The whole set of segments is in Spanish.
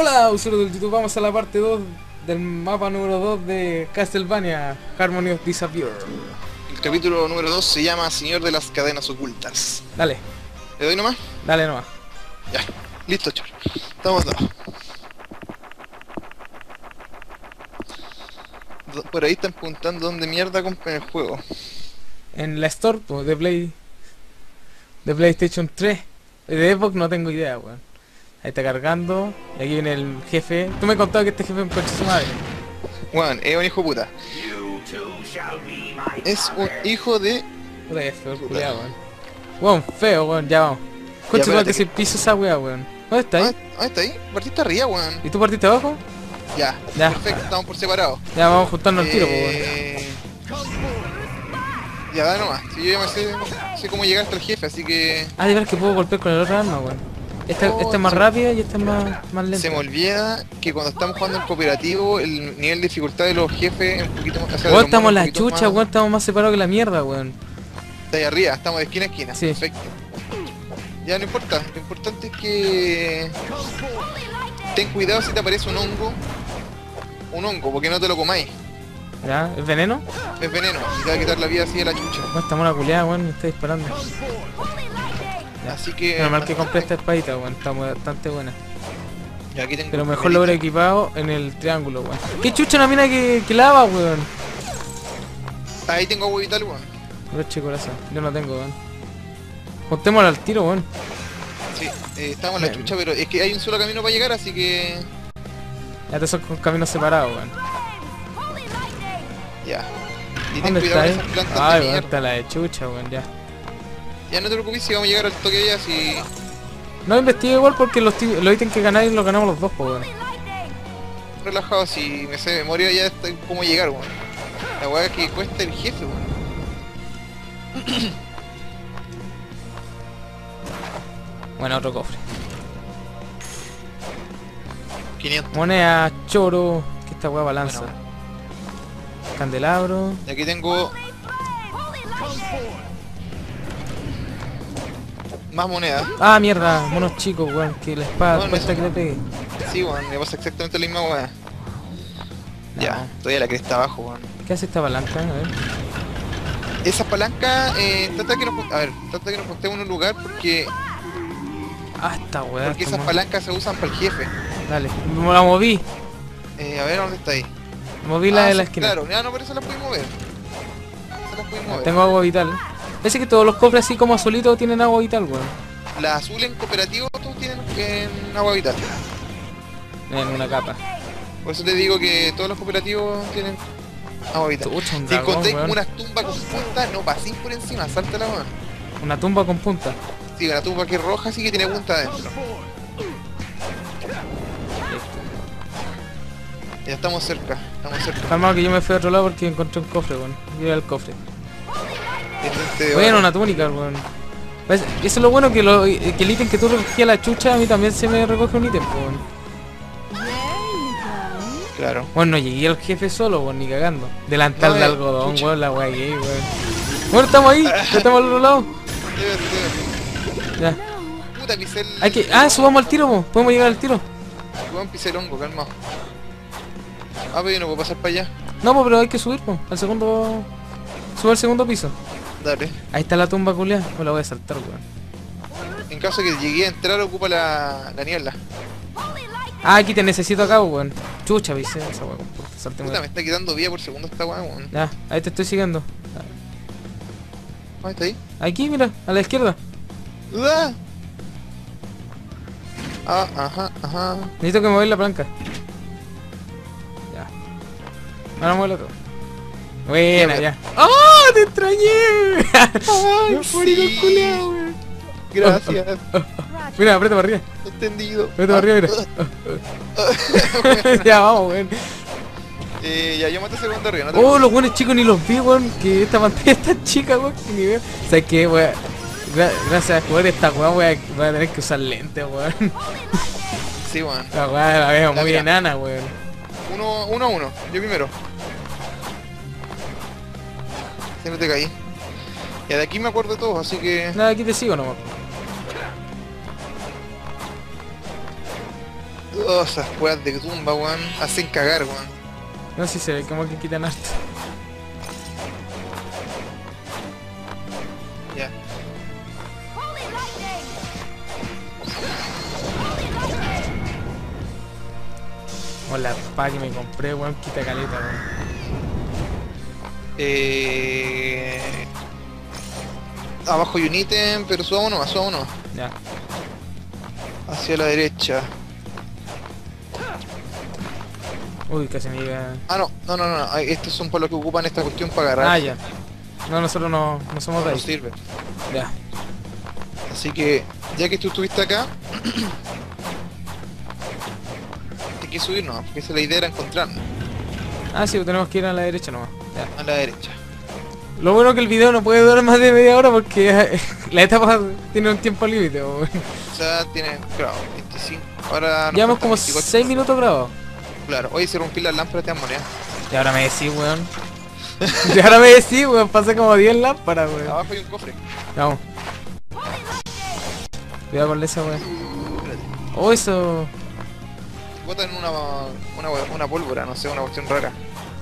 Hola, usuarios del YouTube, vamos a la parte 2 del mapa número 2 de Castlevania, Harmony of Disappear. El capítulo número 2 se llama Señor de las Cadenas Ocultas. Dale, ¿Le doy nomás? dale nomás. Ya. Listo, chor. Estamos dados. Do- Por ahí están preguntando dónde mierda compran el juego. En la Store de Play de PlayStation 3. De Xbox no tengo idea, weón. Ahí está cargando. Y aquí viene el jefe. Tú me contabas que este jefe es un coche su madre. Juan, es un hijo puta. Es un hijo de... Puta que feo el culiao, weón. Weón, feo, weón, ya vamos. Coche espérate que se piso esa weá, weón. ¿Dónde está Ah, ahí? ah, está ahí. Partiste arriba, weón. ¿Y tú partiste abajo? Ya. Ya. Perfecto, estamos por separado. Ya vamos juntando el tiro, pues, weón. Eh, Ya, da nomás. Si yo ya me sé, sé cómo llegar hasta el jefe, así que... Ah, de verdad que puedo golpear con el otro arma, weón. Esta, Oh, esta es más rápida y esta es más, más lenta. Se me olvida que cuando estamos jugando en cooperativo, el nivel de dificultad de los jefes es un poquito más... o sea, de Weón, los estamos la chucha, más- weón, estamos más separados que la mierda, weón. Está ahí arriba, estamos de esquina a esquina. Sí. Perfecto. Ya no importa, lo importante es que... Ten cuidado si te aparece un hongo. Un hongo, porque no te lo comáis. ¿Ya? ¿Es veneno? Es veneno y te va a quitar la vida así de la chucha. Weón, estamos una culeada, weón, me está disparando. Ya. Así que... Menos mal que compré esta espadita, weón, está bastante buena. Ya, aquí tengo Pero mejor lo hubiera equipado en el triángulo, weón. ¿Qué chucha una mina que, que lava, weón? Ahí tengo agua vital, weón. Broche corazón, yo no tengo, weón. Contémoslo al tiro, weón. Sí, eh, estamos en la Bien. chucha, pero es que hay un solo camino para llegar, así que... Ya te son con caminos separados, weón. Ya. Y ten ¿Dónde cuidado está con ahí? esas plantas Ay, de weón, está la de chucha, weón, ya. Ya no te preocupes si vamos a llegar al toque de ellas y... No investigue igual porque los, los ítems que ganáis los ganamos los dos, po, weón. relajado, si me sé de memoria ya está cómo llegar, weón. La weá que cuesta el jefe, weón. Bueno, otro cofre. 500. Moneda, choro, que esta weá balanza. Bueno. Candelabro. Y aquí tengo... Más monedas. Ah, mierda, monos chicos, weón, que la espada Bueno, cuesta eso- que le pegue. Sí, weón, me pasa exactamente la misma weá. No. Ya, todavía la cresta abajo, weón. ¿Qué hace esta palanca? A ver. Esa palanca, eh, trata que nos... A ver, trata que nos juntemos en un lugar porque... Ah, esta weá. Porque esas palancas se usan para el jefe. Dale, me la moví. Eh, a ver, ¿dónde está ahí? Moví la Ah, de la sí, esquina. Claro, ya no, pero eso las puedes mover. Eso las puedes mover. Tengo agua vital. Parece que todos los cofres así como azulitos tienen agua vital, weón. La azul en cooperativo todos tienen en agua vital. En una capa. Por eso te digo que todos los cooperativos tienen agua vital. Si como una tumba con punta, no paséis por encima, salta la mano. Una tumba con punta. Sí, una tumba que es roja, sí que tiene punta adentro. Ya estamos cerca, estamos cerca. Calmado que yo me fui a otro lado porque encontré un cofre, weón. Yo iba al cofre. De Bueno, una túnica, weón. Pues, Eso es lo bueno que, lo, que el ítem que tú recogías la chucha, a mí también se me recoge un ítem, weón. Claro. Bueno, no llegué al jefe solo, weón, ni cagando. Delantal No, de eh, algodón, weón, la weá gay, weón. Bueno, estamos ahí, ya estamos al otro lado. Ya. Puta, pisé el... Hay que. Ah, subamos al tiro, po. podemos llegar al tiro. Weón, pisé el hongo, calmado. Ah, pero yo no puedo pasar para allá. No, po, pero hay que subir, po. Al segundo. Sube al segundo piso. Dale. Ahí está la tumba culiada. Me la voy a saltar, weón. En caso de que llegue a entrar, ocupa la, la niebla. Ah, aquí te necesito acá, weón. Chucha, viste esa weón. muy Puta, me está quitando vida por segundo esta weón. Ya, ahí te estoy siguiendo. Ah, está ahí. Aquí, mira, a la izquierda. ¡Ah! Ah, ajá, ajá. Necesito que mover la palanca. Ya. Ahora muévelo todo. Buena, Ya. ¡Oh! ¡Te extrañé! Ay, sí. culiao, weón. Gracias. Mira, aprieta para arriba. Entendido. Aprieta para arriba, mira. ya, vamos, weón. Eh, ya, yo maté a segundo arriba, no te Oh, los buenos chicos ni los vi, weón. Que esta pantalla es tan chica, weón. Que ni veo. ¿Sabes qué, weón? Gra- gracias a jugar esta weón, voy a, voy a tener que usar lentes, weón. Sí, weón. La weón la veo muy mira. enana, weón. Uno, uno a uno. Yo primero. Si no te caí. Ya de aquí me acuerdo de todos, así que... Nada, aquí te sigo nomás. Oh, esas weas de tumba, weón. Hacen cagar, weón. No sé si se ve como que quitan harto. Ya. O la espada que me compré, weón, quita caleta, weón. Eh... Abajo hay un ítem, pero subamos nomás, subamos nomás. Ya. Hacia la derecha. Uy, casi me llega. Ah, no, no, no, no. Estos son por los que ocupan esta cuestión para agarrar. Ah, ya. No, nosotros no, no somos de No ahí. sirve. Ya. Así que, ya que tú estuviste acá, hay que subir nomás, porque esa es la idea era encontrarnos Ah, sí, tenemos que ir a la derecha nomás. Ya. a la derecha. Lo bueno que el video no puede durar más de media hora porque la etapa tiene un tiempo límite, weón. O sea, tiene, claro, 25. Ahora Llevamos como 24. 6 minutos grabados. Claro, oye, se rompí las lámparas, te dan moneda. Y ahora me decís, weón. Y ahora me decís, weón. Pasé como 10 lámparas, weón. Abajo hay un cofre. Vamos. Cuidado con esa, weón. Espérate. Oh, eso. Botan una, una, una pólvora, no sé, una cuestión rara.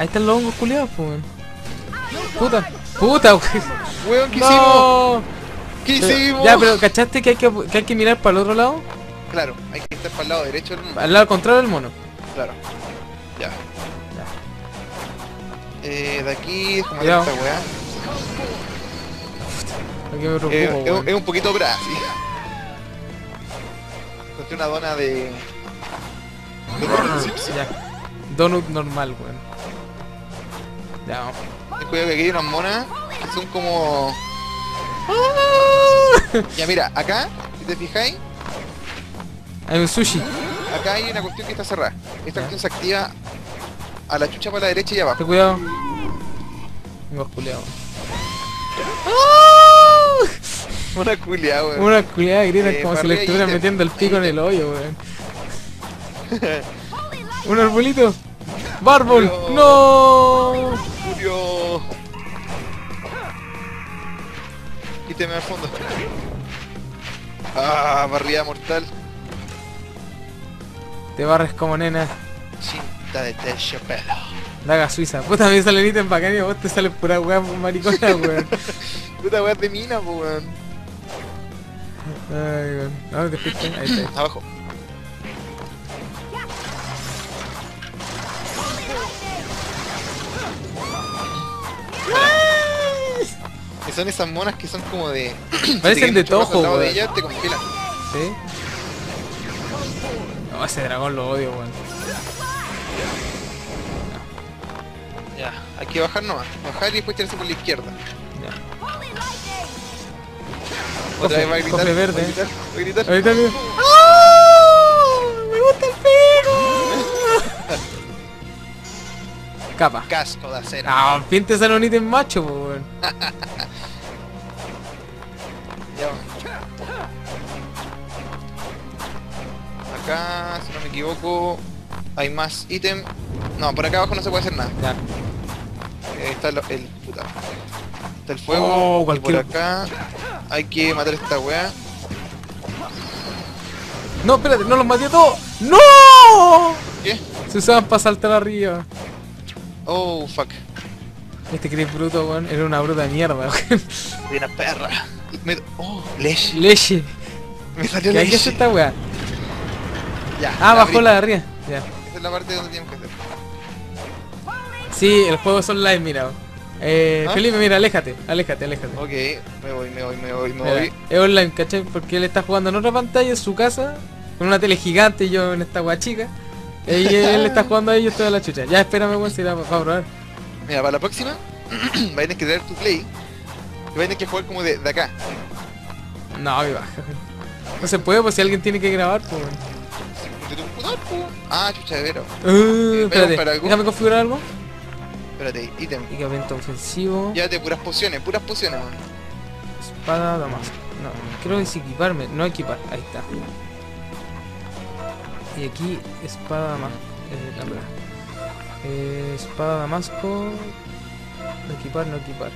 Ahí están los hongos culiados, pues, weón. Puta. Puta, weón. Weón, ¿qué hicimos? No. ¿Qué Pero- hicimos? ya, pero ¿cachaste que hay que, que hay que mirar para el otro lado? Claro, hay que estar para el lado derecho del mundo. Al lado contrario del mono. Claro. Ya. Eh, de aquí, ver Cuidado. esta weá. Aquí me preocupo, Eh, es, un- es poquito bra, sí. Encontré una dona de... de. Ya. Donut normal, weón. Ya, cuidado que aquí hay unas monas que son como... Ya mira, acá, si te fijáis, Hay un sushi. acá hay una cuestión que está cerrada. Esta cuestión se activa a la chucha para la derecha y abajo. Ten cuidado. Hongos culiados. Una culia, weón. Una culiada gritan Eh, como si le estuvieran metiendo el pico en el hoyo, weón. Un arbolito. ¡Bárbol! ¡No! Julio. Quíteme al fondo. Ah, barrida mortal. Te barres como nena. Cinta de terciopelo. Daga suiza. Puta, me salen ítems bacán y vos te sale pura weá maricona, weón. Puta weá de mina, po, weón. Ay, weón. ¿A ¿Dónde te fuiste? Ahí está. Abajo. Son esas monas que son como de. Parecen de tojo, de weón. ellas, te congelan. ¿Sí? No, ese dragón lo odio, weón. Ya, hay que bajar nomás. Bajar y después tirarse por la izquierda. Ya. Otra vez va a gritar. cofre verde. Va a gritar. Va a gritar. ¡Ah! ¡Me gusta el pico! Capa. Casco de acero. Ah, pintes a un ítem macho, weón. Acá, si no me equivoco, hay más ítem. No, por acá abajo no se puede hacer nada. Ya. Eh, está lo- el puta. Está el fuego. Oh, y por cualquier- acá hay que matar a esta weá. No, espérate, no los maté a todos. ¡No! ¿Qué? Se usaban para saltar arriba. Oh, fuck. Este que eres bruto, weón. Era una bruta mierda, weón. Una perra. Me... Oh, leche. Leche. Me salió ¿Qué leche. hacer esta weá? Ya. Ah, bajó abrí. la de arriba. Ya. Esa es la parte donde tenemos que hacer. Sí, el juego es online, mira. Eh, ¿Ah? Felipe, mira, aléjate, aléjate, aléjate. Ok, me voy, me voy, me voy, me Mira, voy. es online, ¿cachai? Porque él está jugando en otra pantalla en su casa, con una tele gigante y yo en esta guachica. Y él está jugando ahí y yo estoy a la chucha. Ya espérame, weón, si la va a probar. Mira, para la próxima, va a tener que traer tu play. Y va a tener que jugar como de, de acá. No, que baja. No se puede, pues si alguien tiene que grabar, pues. Ah, chucha de veros. Uh, espérate, algo? déjame configurar algo. Espérate, ítem. Equipamiento ofensivo, Llévate puras pociones, puras pociones, man. espada, damasco. No, quiero desequiparme, no equipar. Ahí está. Y aquí, espada, damasco. Eh. Eh, espada, damasco. No equipar, no equipar.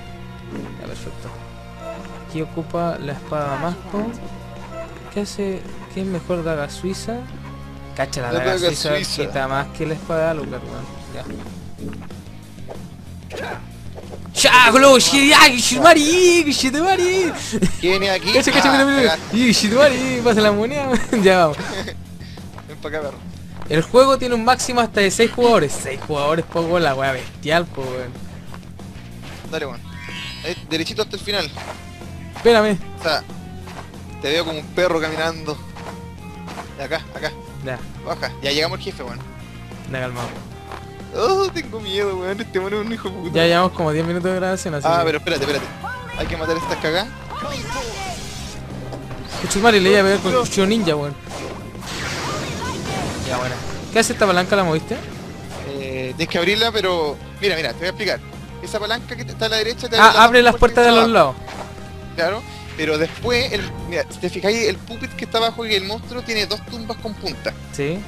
Ya, perfecto. Aquí ocupa la espada damasco. ¿Qué hace? ¿Qué es mejor daga suiza? Cacha la daga suiza quita más que la espada de Alucard, weón. Ya. ¡Chaglo! ¡Shiriaki! ¡Shimari! ¡Shitemari! ¿Quién viene aquí? Cacha, cacha, Ah, mira, mira. Shitemari, pasa la moneda. ya vamos. Ven para acá, perro. El juego tiene un máximo hasta de 6 jugadores. 6 jugadores, poco la wea bestial, po, weón. Dale, weón. Ahí, derechito hasta el final. Espérame. O sea, te veo como un perro caminando. De acá, acá. Ya, Baja. Ya llegamos al jefe, weón. ya calmado. Oh, tengo miedo, weón. Este mono es un hijo puta. Ya llevamos como 10 minutos de grabación, así Ah, que- pero espérate, espérate. Hay que matar estas cagadas. Kuchumari le iba a pegar con cuchillo ninja, weón. Ya, bueno. ¿Qué hace esta palanca? ¿La moviste? Eh, tienes que abrirla, pero... Mira, mira, te voy a explicar. Esa palanca que está a la derecha te abre Ah, abre las puertas de los lados. Claro. Pero después, el, mira, si te fijáis, el puppet que está abajo y el monstruo tiene dos tumbas con punta. Sí.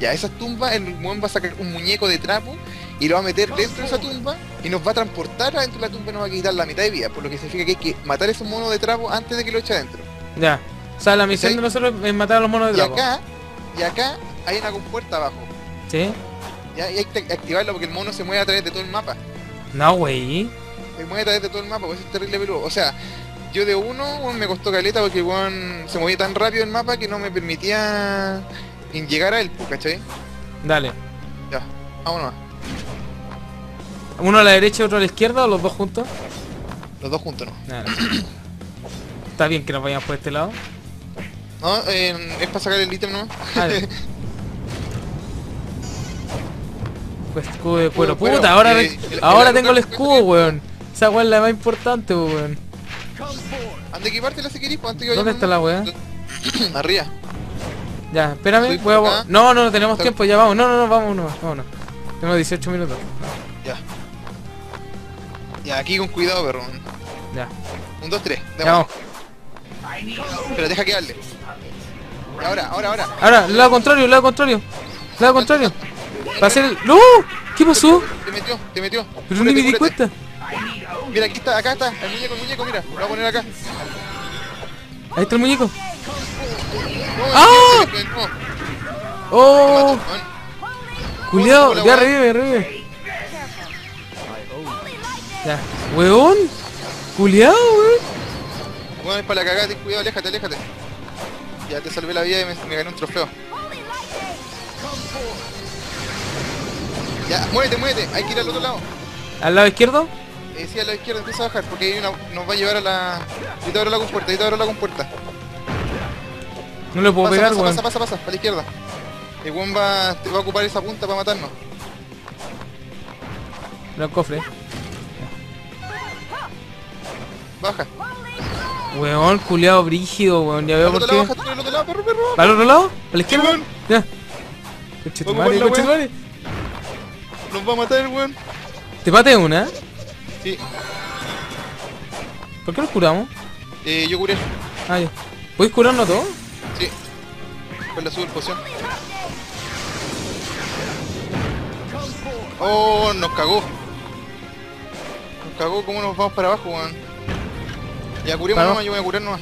Ya, esas tumbas, el weón va a sacar un muñeco de trapo y lo va a meter dentro de esa tumba y nos va a transportar adentro de la tumba y nos va a quitar la mitad de vida. Por lo que significa que hay que matar ese mono de trapo antes de que lo eche adentro. Ya. O sea, la misión ¿Sí? de nosotros es matar a los monos de Y trapo. acá, y acá hay una compuerta abajo. ¿Sí? Ya, y hay que activarla porque el mono se mueve a través de todo el mapa. No, wey. Se mueve a través de todo el mapa, pues es terrible peludo. O sea, yo de uno me costó caleta porque weón se movía tan rápido el mapa que no me permitía llegar a él, pues, ¿cachai? Dale. Ya, vámonos. ¿Uno a la derecha y otro a la izquierda o los dos juntos? Los dos juntos, ¿no? Está bien que nos vayamos por este lado. No, eh, es para sacar el ítem nomás. Vale. Pues escudo de cuero. Bueno, Puta, ahora, eh, ahora el tengo el escudo, weón. Esa weón es la más importante, weón. Anda a equipártela si querís, pues antes que ¿Dónde está la weá? Arriba. Ya, espérame, voy a... No, no, no tenemos tiempo, ya vamos. No, no, no, vámonos, vámonos. Tenemos 18 minutos. Ya. Ya, aquí con cuidado, perro. Ya, Un, dos, tres. ya vamos. Pero deja que darle. Y ahora, ahora, ahora. Ahora, lado contrario, lado contrario. Lado contrario. Va a ser el... ¡No! ¿Qué pasó? Te metió, te metió. Pero ni me di cuenta. Mira, aquí está, acá está. El muñeco, el muñeco, mira. Lo voy a poner acá. Ahí está el muñeco. No, ¡Ah! ¡Oh! Hola, ya revive, revive. Ya. Weón. Culeado, weón. Weón, es para la cagada, ten cuidado, aléjate, aléjate. Ya te salvé la vida y me, me gané un trofeo. Ya, muévete, muévete. Hay que ir al otro lado. Al lado izquierdo. Eh, sí, a la izquierda, empieza a bajar porque una, nos va a llevar a la... Yo te abro la compuerta, yo te abro la compuerta. No le puedo Pasa, pegar, pasa, weón. pasa, pasa, pasa, para la izquierda. El weón va, te va a ocupar esa punta para matarnos. Los cofres. Baja. Weón, culeado brígido, weón. Ya veo por qué. baja, al otro lado, perro, perro. ¿Al otro lado? ¿A la izquierda? weón. Ya. Conchetumare, conchetumare. Nos va a matar el weón. Te pateé una. Sí, ¿Por qué nos curamos? eh, yo curé. Ah, ya. ¿Podéis curarnos todos? Sí. Con la super poción. Oh, nos cagó. Nos cagó, ¿cómo nos vamos para abajo, weón? Ya curemos Para nomás, yo voy a curar nomás.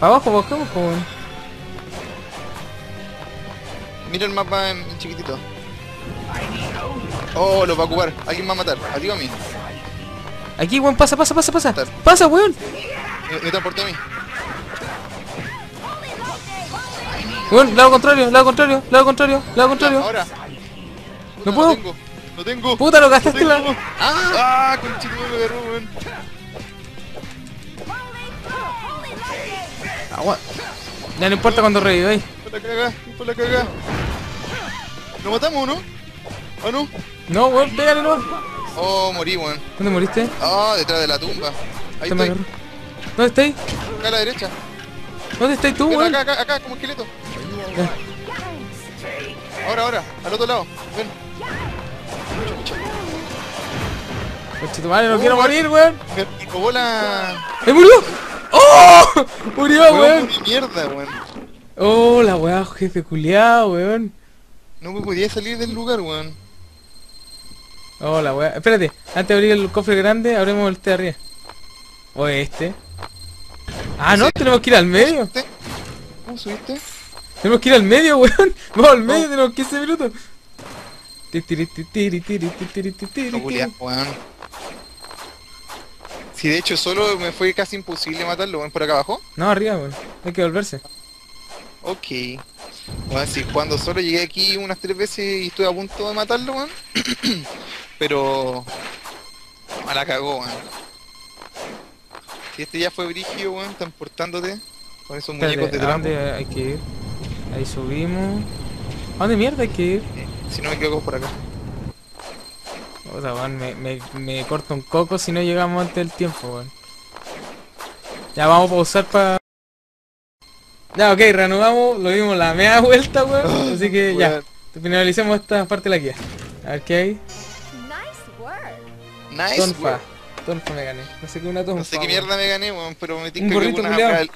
Para abajo, bajamos, weón. Mira el mapa en, en chiquitito. Oh, lo va a ocupar. Alguien va a matar. ¿A ti o a mí? Aquí, weón, pasa, pasa, pasa, pasa. Pasa, weón. Me, me transporté a mí. Weón, lado contrario, lado contrario, lado contrario, lado contrario. ahora. No puedo. Lo tengo. Lo tengo. Puta, lo gastaste la. Ah, ah conchito me agarró, weón. Agua. Ya no importa cuando reviváis. Por la caga, por la caga. ¿Lo matamos o no? ¿Ah, no? No, weón, pégale, no. Oh, morí, weón. ¿Dónde moriste? Ah, detrás de la tumba. Ahí estoy. ¿Dónde estáis? Acá a la derecha. ¿Dónde estáis tú, weón? acá, acá, acá, como esqueleto. Ya. Ahora, ahora, al otro lado. Ven. Conchetumare, no Oh, quiero weón. morir, weón. Me la. ¡Me murió! ¡Oh! Murió, Weón, weón. morí mierda, weón. Oh, la weá, jefe culiado, weón. No me podía salir del lugar, weón. Oh, la weá. Espérate, antes de abrir el cofre grande, abrimos el de arriba. O este. Ah, no, tenemos que ir al medio. ¿Cómo subiste? Tenemos que ir al medio, weón. Vamos al medio, tenemos 15 minutos. Si de hecho solo me fue casi imposible matarlo, weón, por acá abajo. No, arriba, weón. Hay que volverse. Ok. Bueno, si cuando solo llegué aquí unas tres veces y estuve a punto de matarlo, weón. Pero... A la cagó, weón. Si este ya fue brigio, weón, transportándote con esos muñecos de ¿a trapo. dónde hay que ir? Ahí subimos. ¿A dónde mierda hay que ir? Si no me equivoco por acá. Puta, weón, me, me, me corto un coco si no llegamos antes del tiempo, weón. Ya vamos a pausar para... Ya, ok, reanudamos, lo vimos la media vuelta, weón. Así que ya, finalicemos esta parte de la guía. A ver qué hay. Nice Tonfa. Tonfa me gané. No sé qué una tonfa. No sé qué mierda me gané, weón, pero me tinca que alguna wea-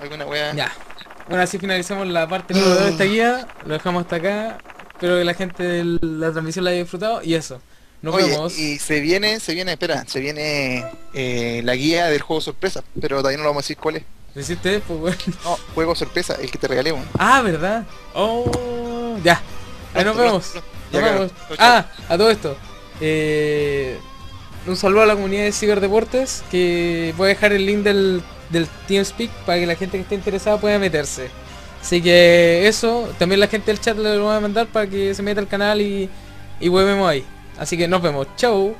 Alguna wea. Ya. Bueno, así finalizamos la parte número de esta guía. Lo dejamos hasta acá. Espero que la gente de la transmisión la haya disfrutado. Y eso. Nos Oye, vemos. y se viene, se viene, espera, se viene eh, la guía del juego sorpresa, pero todavía no lo vamos a decir cuál es. ¿Lo hiciste después, weón? No, juego sorpresa, el que te regalé, weón. Ah, ¿verdad? Oh, ya. Ahí nos vemos. Nos vemos. Ah, a todo esto. Eh, un saludo a la comunidad de Ciberdeportes. Que voy a dejar el link del, del TeamSpeak para que la gente que esté interesada pueda meterse. Así que eso, también la gente del chat le lo voy a mandar para que se meta al canal y, y huevemos ahí. Así que nos vemos. Chau.